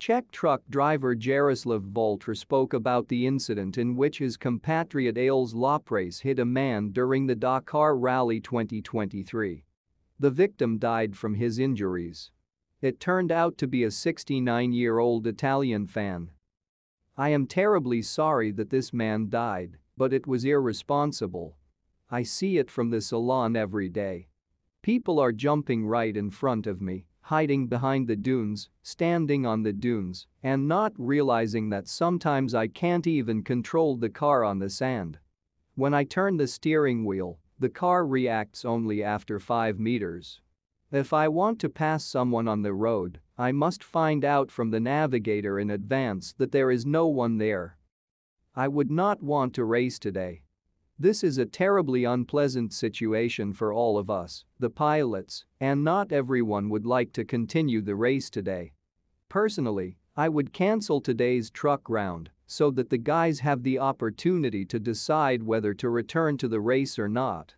Czech truck driver Jaroslav Valtr spoke about the incident in which his compatriot Ales Loprais hit a man during the Dakar Rally 2023. The victim died from his injuries. It turned out to be a 69-year-old Italian fan. I am terribly sorry that this man died, but it was irresponsible. I see it from the salon every day. People are jumping right in front of me hiding behind the dunes, standing on the dunes, and not realizing that sometimes I can't even control the car on the sand. When I turn the steering wheel, the car reacts only after 5 meters. If I want to pass someone on the road, I must find out from the navigator in advance that there is no one there. I would not want to race today. This is a terribly unpleasant situation for all of us, the pilots, and not everyone would like to continue the race today. Personally, I would cancel today's truck round so that the guys have the opportunity to decide whether to return to the race or not.